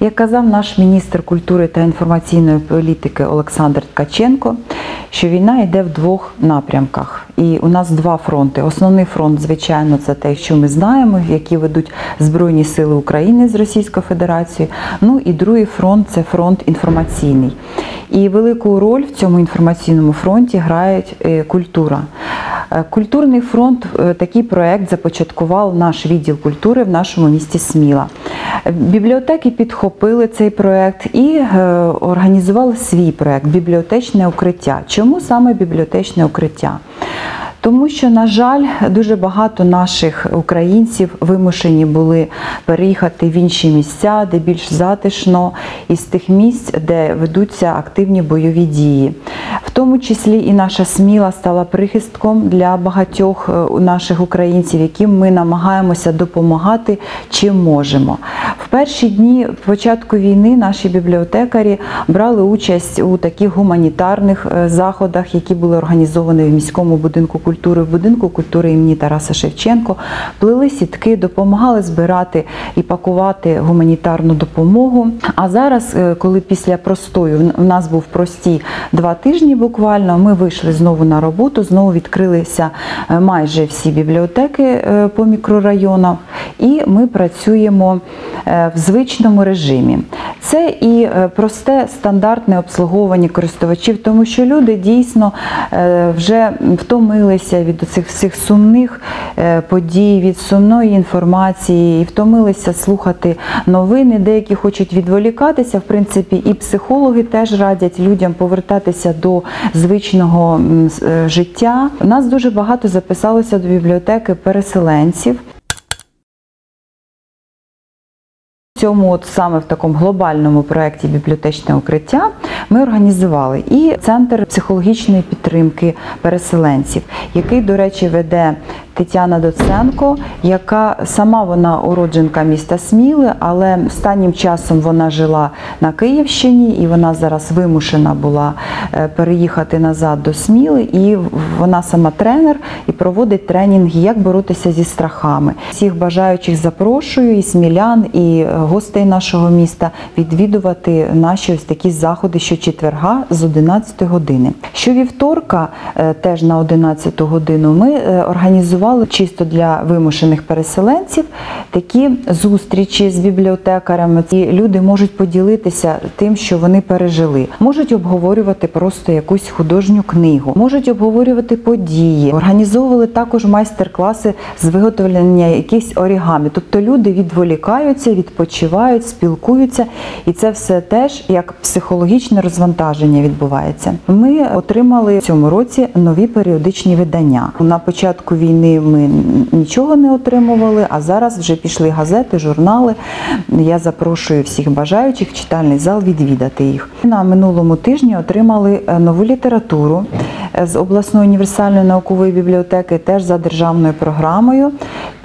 Як казав наш міністр культури та інформаційної політики Олександр Ткаченко, що війна йде в двох напрямках. І у нас два фронти. Основний фронт, звичайно, це те, що ми знаємо, які ведуть Збройні Сили України з Російською Федерацією. Ну і другий фронт це фронт інформаційний. І велику роль в цьому інформаційному фронті грає е, культура. Е, Культурний фронт е, такий проект започаткував наш відділ культури в нашому місті Сміла. Бібліотеки підхопили цей проект і е, організували свій проект бібліотечне укриття. Чому саме бібліотечне укриття? Тому що, на жаль, дуже багато наших українців вимушені були переїхати в інші місця, де більш затишно, із тих місць, де ведуться активні бойові дії. В тому числі і наша сміла стала прихистком для багатьох е, наших українців, яким ми намагаємося допомагати чим можемо. В перші дні початку війни наші бібліотекарі брали участь у таких гуманітарних е, заходах, які були організовані в міському будинку культури, в будинку культури імені Тараса Шевченко, плели сітки, допомагали збирати і пакувати гуманітарну допомогу. А зараз, е, коли після простою в нас був простій два тижні, буквально ми вийшли знову на роботу, знову відкрилися е, майже всі бібліотеки е, по мікрорайонах, і ми працюємо е, в звичному режимі. Це і просте стандартне обслуговування користувачів, тому що люди дійсно вже втомилися від цих всіх сумних подій, від сумної інформації і втомилися слухати новини. Деякі хочуть відволікатися. В принципі, і психологи теж радять людям повертатися до звичного життя. У нас дуже багато записалося до бібліотеки переселенців. В цьому от саме в такому глобальному проєкті бібліотечне укриття ми організували і центр психологічної підтримки переселенців, який, до речі, веде Тетяна Доценко, яка сама вона уродженка міста Сміли, але останнім часом вона жила на Київщині і вона зараз вимушена була е, переїхати назад до Сміли. І вона сама тренер і проводить тренінги, як боротися зі страхами. Всіх бажаючих запрошую і смілян, і е, гостей нашого міста відвідувати наші ось такі заходи щочетверга з 11 години. Щовівторка, е, теж на 11 годину, ми е, організували чисто для вимушених переселенців такі зустрічі з бібліотекарями. І люди можуть поділитися тим, що вони пережили, можуть обговорювати просто якусь художню книгу, можуть обговорювати події. Організовували також майстер-класи з виготовлення якихось орігамі. Тобто люди відволікаються, відпочивають, спілкуються, і це все теж як психологічне розвантаження відбувається. Ми отримали в цьому році нові періодичні видання. На початку війни ми нічого не отримували, а зараз вже пішли газети, журнали. Я запрошую всіх бажаючих в читальний зал відвідати їх. На минулому тижні отримали е, нову літературу е, з обласної універсальної наукової бібліотеки, теж за державною програмою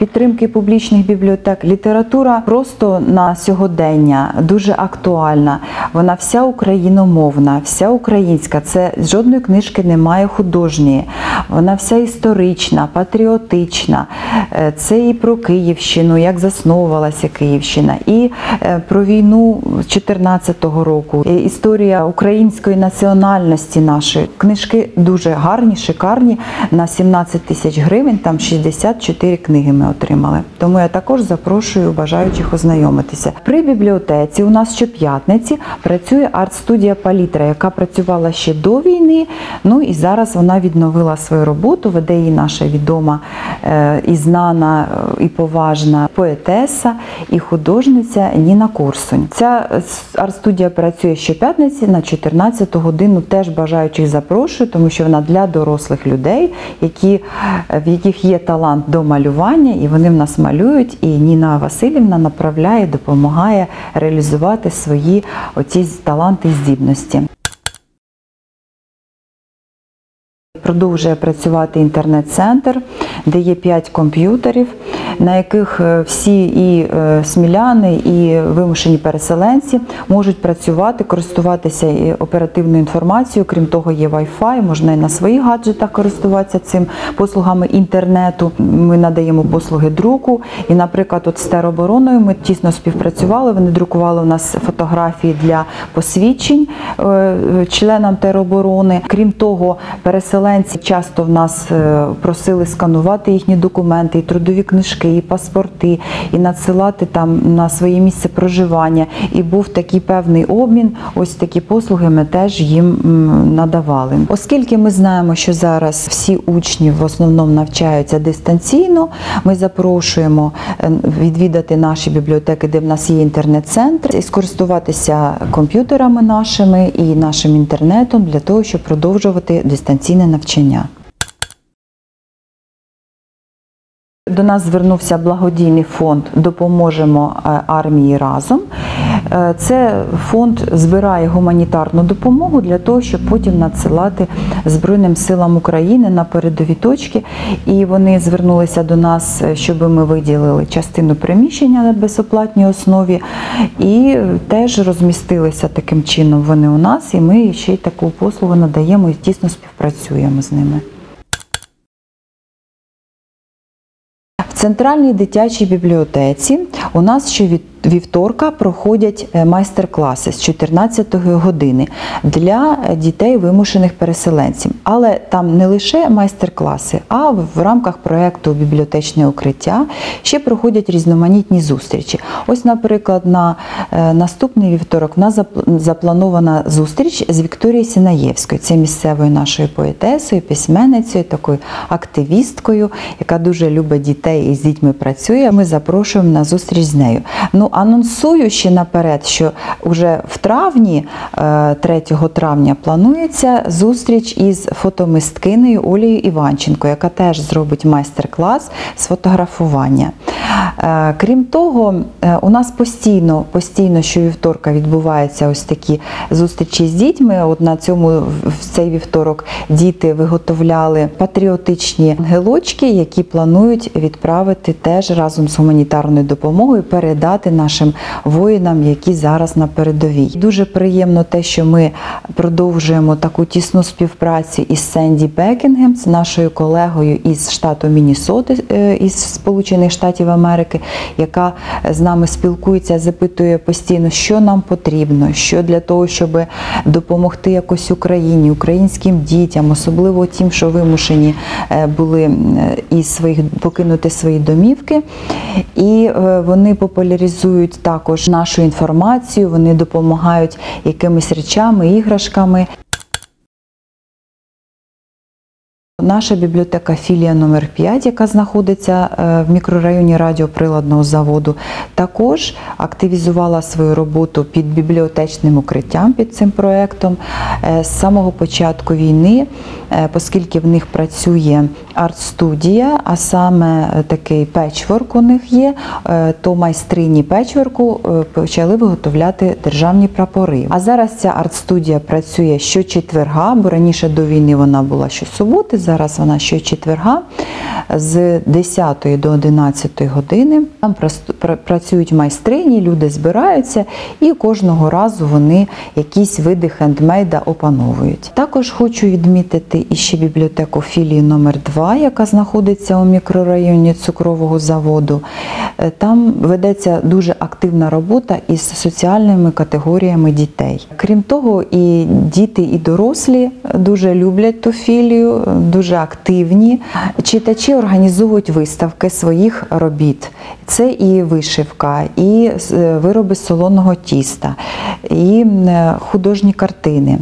підтримки публічних бібліотек. Література просто на сьогодення дуже актуальна. Вона вся україномовна, вся українська. Це жодної книжки немає художньої. Вона вся історична, патріотична. Е, Це і про Київщину, як засновувалася Київщина, і е, про війну 14-го року, і історія української національності нашої. Книжки дуже гарні, шикарні. На 17 тисяч гривень, там 64 книги ми отримали. Тому я також запрошую бажаючих ознайомитися. При бібліотеці у нас щоп'ятниці працює арт-студія Палітра, яка працювала ще до війни. Ну і зараз вона відновила свою роботу. Веде її наша відома е, і знана е, і поважна поетеса і художниця Ніна Корсунь. Ця е, арт-студія працює щоп'ятниці на 14 годину. Теж бажаючих запрошую, тому що вона для дорослих людей, які, в яких є талант до малювання, і вони в нас малюють. І Ніна Васильівна направляє, допомагає реалізувати свої оці таланти і здібності. Продовжує працювати інтернет-центр. Де є 5 комп'ютерів, на яких е, всі і е, сміляни, і вимушені переселенці можуть працювати, користуватися оперативною інформацією. Крім того, є Wi-Fi, можна і на своїх гаджетах користуватися цим послугами інтернету. Ми надаємо послуги друку. І, наприклад, от з теробороною ми тісно співпрацювали. Вони друкували у нас фотографії для посвідчень е, членам тероборони. Крім того, переселенці часто в нас е, просили сканувати їхні документи, і трудові книжки, і паспорти, і надсилати там на своє місце проживання. І був такий певний обмін. Ось такі послуги ми теж їм надавали. Оскільки ми знаємо, що зараз всі учні в основному навчаються дистанційно, ми запрошуємо е, відвідати наші бібліотеки, де в нас є інтернет-центр, і скористуватися комп'ютерами нашими і нашим інтернетом для того, щоб продовжувати дистанційне навчання. До нас звернувся благодійний фонд Допоможемо е, армії разом. Е, Це фонд збирає гуманітарну допомогу для того, щоб потім надсилати Збройним силам України на передові точки. І вони звернулися до нас, е, щоб ми виділили частину приміщення на безоплатній основі, і теж розмістилися таким чином вони у нас. І ми ще й таку послугу надаємо і тісно співпрацюємо з ними. Центральній дитячій бібліотеці у нас ще від вівторка проходять е, майстер-класи з 14 години для дітей вимушених переселенців. Але там не лише майстер-класи, а в в рамках проєкту Бібліотечне укриття ще проходять різноманітні зустрічі. Ось, наприклад, на е, наступний вівторок у нас запланована зустріч з Вікторією Сінаєвською. Це місцевою нашою поетесою, письменницею, такою активісткою, яка дуже любить дітей і з дітьми працює. Ми запрошуємо на зустріч з нею. Ну, анонсую ще наперед, що вже в травні, е, 3 травня, планується зустріч із фотомисткинею Олією Іванченко, яка теж зробить майстер-клас з фотографування. Е, Крім того, е, у нас постійно, постійно щовівторка відбуваються ось такі зустрічі з дітьми. От на цьому в цей вівторок діти виготовляли патріотичні ангелочки, які планують відправити теж разом з гуманітарною допомогою, передати нашим воїнам, які зараз на передовій. Дуже приємно те, що ми продовжуємо таку тісну співпрацю із Сенді Бекінгем, з нашою колегою із штату Міннесоти е, із Сполучених Штатів Америки, яка з нами спілкується, запитує постійно, що нам потрібно, що для того, щоб допомогти якось Україні, українським дітям, особливо тим, що вимушені е, були е, із своїх покинути свої домівки. І е, вони популяризують також нашу інформацію, вони допомагають якимись речами, іграшками. Наша бібліотека філія номер 5 яка знаходиться е, в мікрорайоні радіоприладного заводу, також активізувала свою роботу під бібліотечним укриттям під цим проектом Е, з самого початку війни, е, оскільки в них працює арт-студія, а саме такий печворк у них є, то майстрині печворку почали виготовляти державні прапори. А зараз ця арт-студія працює щочетверга, бо раніше до війни вона була щосуботи, зараз вона щочетверга з 10 до 11 години. Там працюють майстрині, люди збираються і кожного разу вони якісь види хендмейда опановують. Також хочу відмітити іще бібліотеку філії номер 2 яка знаходиться у мікрорайоні цукрового заводу. Е, Там ведеться дуже активна робота із соціальними категоріями дітей. Крім того, і діти, і дорослі дуже люблять ту філію, дуже активні. Читачі організовують виставки своїх робіт. Це і вишивка, і е, вироби солоного тіста, і е, художні картини.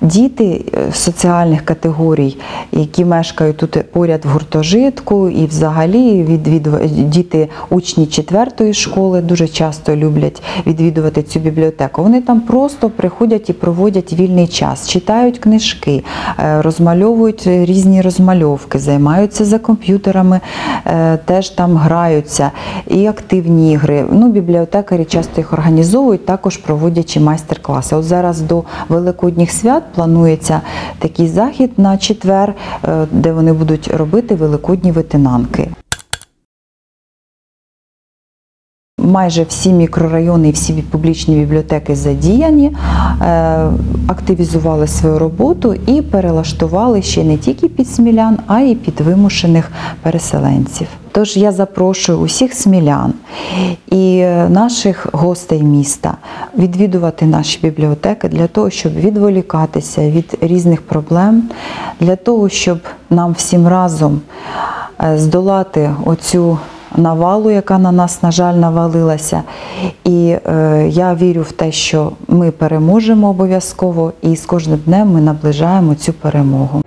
Діти е, соціальних категорій, які мешкають тут поряд в гуртожитку, і взагалі відвідують діти учні четвертої школи дуже часто люблять відвідувати цю бібліотеку. Вони там просто приходять і проводять вільний час, читають книжки, розмальовують різні розмальовки, займаються за комп'ютерами, е, теж там граються. і активні ігри. Ну, бібліотекарі часто їх організовують, також проводячи майстер-класи. От зараз до Великодніх свят планується такий захід на четвер, е, де вони будуть робити великодні витинанки. Майже всі мікрорайони і всі публічні бібліотеки задіяні, е, активізували свою роботу і перелаштували ще не тільки під смілян, а й під вимушених переселенців. Тож я запрошую усіх смілян і е, наших гостей міста відвідувати наші бібліотеки для того, щоб відволікатися від різних проблем, для того, щоб нам всім разом е, здолати оцю навалу, яка на нас, на жаль, навалилася. І е, я вірю в те, що ми переможемо обов'язково, і з кожним днем ми наближаємо цю перемогу.